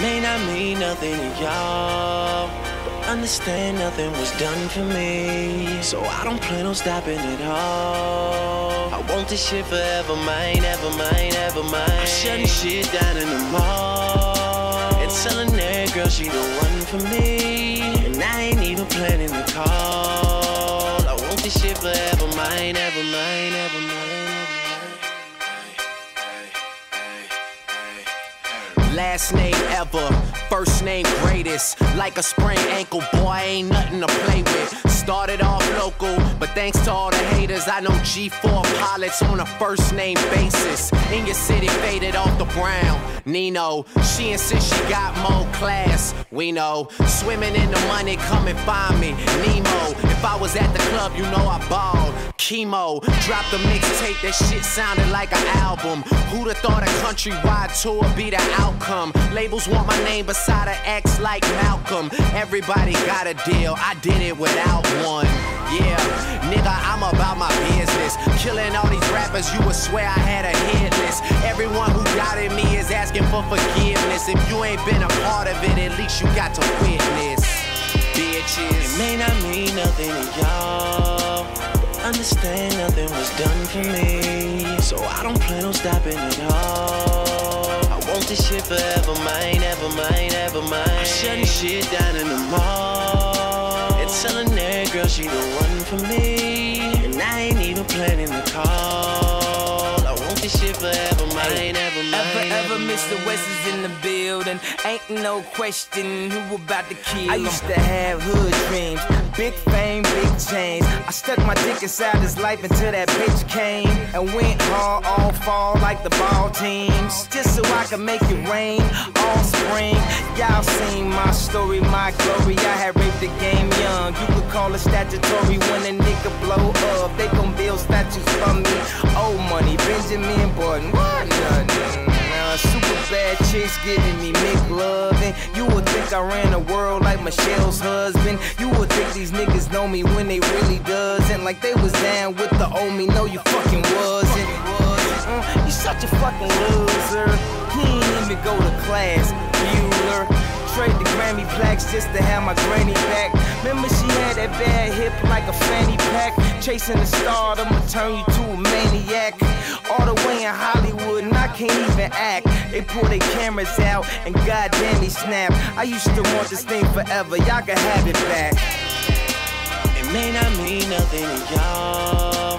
May not mean nothing to y'all, but understand nothing was done for me. So I don't plan on stopping at all. I want this shit forever, mine, ever mine, ever mine. I'm shutting shit down in the mall and telling that girl she the one for me. And I ain't even planning the call. I want this shit forever, mine, ever mine, ever mine. Last name first name greatest. Like a sprained ankle, boy, ain't nothing to play with. Started off local, but thanks to all the haters, I know G4 pilots on a first name basis. In your city, faded off the brown. Nino, she insists she got more class. We know, swimming in the money, come and find me. Nemo, if I was at the club, you know I balled. Chemo, dropped a mixtape, that shit sounded like an album. Who'da thought a countrywide tour be the outcome? Labels want my name beside an X like Malcolm. Everybody got a deal, I did it without one. Yeah, nigga, I'm about my business. Killing all these rappers, you would swear I had a hit list. Everyone who doubted me is asking for forgiveness. If you ain't been a part of it, at least you got to witness. Bitches. It may not mean nothing to y'all. Understand nothing was done for me. So I don't plan on stopping at all. I want this shit forever, mine, ever mine, ever mine. I'm shutting shit down in the mall. And telling that girl she the one for me. And I ain't even planning the call. I want this shit forever, mine, ever mine. Ever, ever, mine. Mr. West is in the building. Ain't no question who about to kill I used to have hood dreams, big fame, big chains. I stuck my dick inside his life until that bitch came and went hard all fall like the ball teams, just so I could make it rain all spring. Y'all seen my story, my glory. I had raped the game young. You could call it statutory when a nigga blow up. They gon' build statues for me. Old money, Benjamin Button, what super bad chicks giving me McLovin. You would think I ran the world like Michelle's husband. You would think these niggas know me when they really doesn't. Like they was down with the old me. No, you fucking wasn't. Mm, you such a fucking loser. He ain't even go to class, Bueller. Trade the Grammy plaques just to have my granny back. Remember she had that bad hip like a fanny pack. Chasing the star, I'ma turn you to a maniac. All the way in Hollywood, and I can't even act. They pull their cameras out, and goddamn they snap. I used to want this thing forever, y'all can have it back. It may not mean nothing to y'all.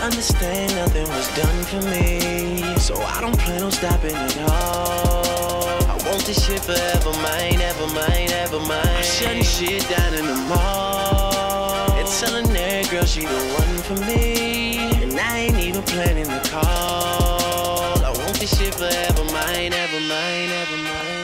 Understand nothing was done for me. So I don't plan on stopping at all. I want this shit forever, mine, ever mine, ever mine. I'm shutting shit down in the mall. Telling that girl she the one for me. And I ain't even planning the call. I want this shit forever, mine, ever mine, ever mine.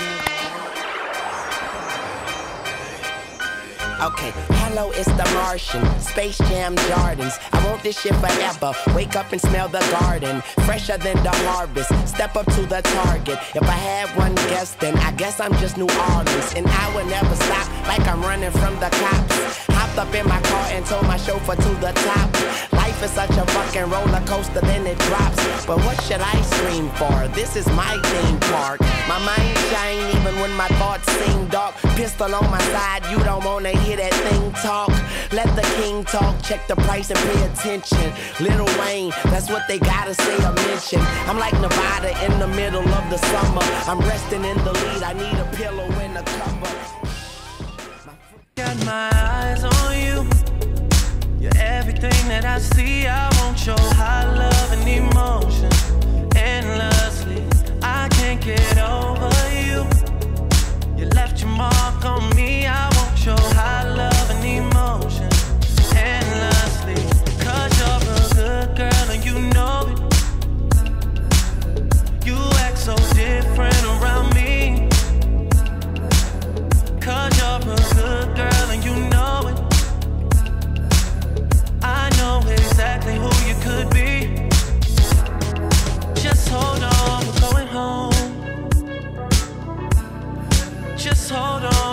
Okay, hello, it's the Martian. Space Jam Gardens. I want this shit forever. Wake up and smell the garden. Fresher than the harvest. Step up to the target. If I had one guess, then I guess I'm just New Orleans. And I will never stop like I'm running from the cops. Hopped up in my car and told my chauffeur to the top. Life is such a fucking roller coaster, then it drops. But what should I scream for? This is my theme park. My mind shine even when my thoughts seem dark. Pistol on my side, you don't wanna hear that thing talk. Let the king talk, check the price and pay attention. Little Wayne, that's what they gotta say or mention. I'm like Nevada in the middle of the summer. I'm resting in the lead, I need a pillow and a cover. Got my eyes on you. You're everything that I see. I want your high love and emotion hold on,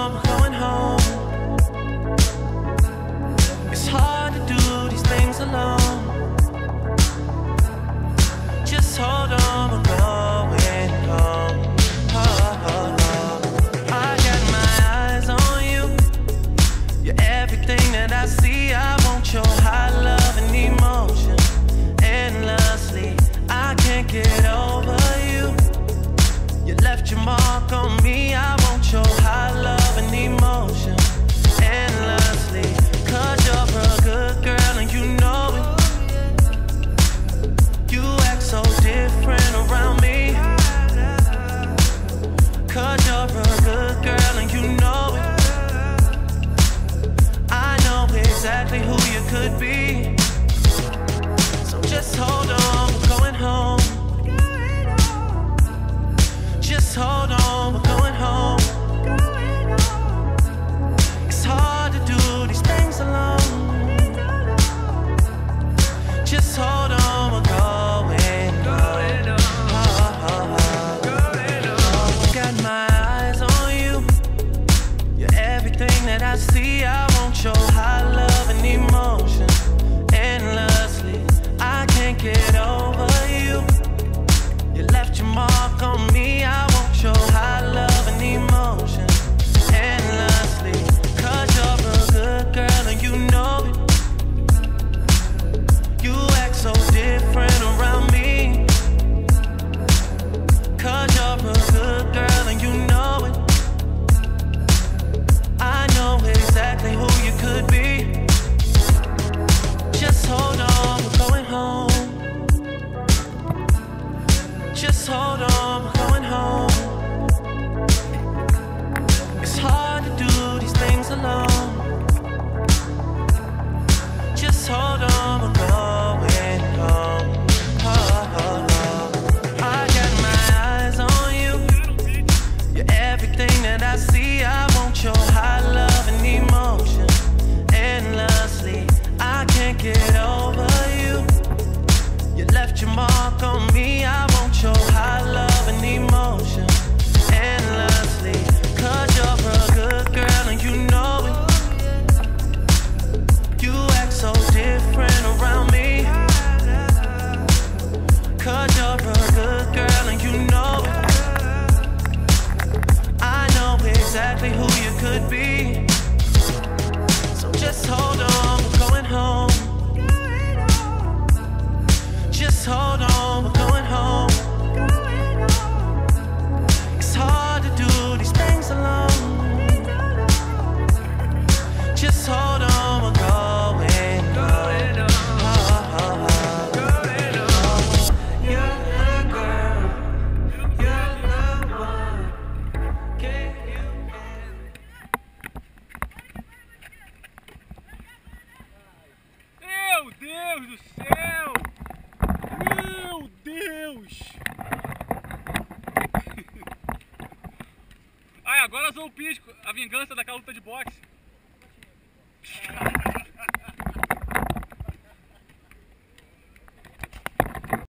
And I see, I want your high love and emotion endlessly. I can't get over you. You left your mark on me. I get over you. You left your mark on me. I hold on. sou o Pisco, a vingança daquela luta de boxe.